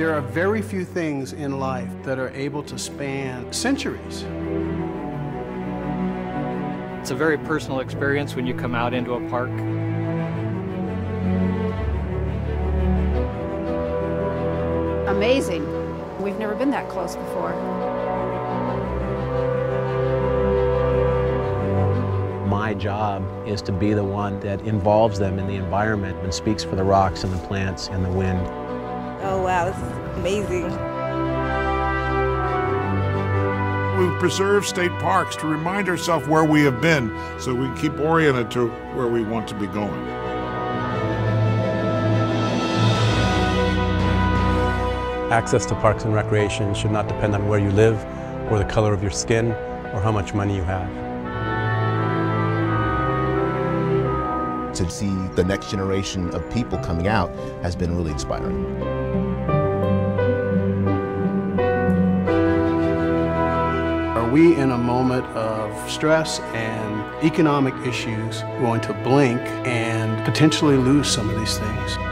There are very few things in life that are able to span centuries. It's a very personal experience when you come out into a park. Amazing. We've never been that close before. My job is to be the one that involves them in the environment and speaks for the rocks and the plants and the wind. Oh wow, this is amazing. We preserve state parks to remind ourselves where we have been so we can keep oriented to where we want to be going. Access to parks and recreation should not depend on where you live or the color of your skin or how much money you have. To see the next generation of people coming out has been really inspiring. We in a moment of stress and economic issues going to blink and potentially lose some of these things?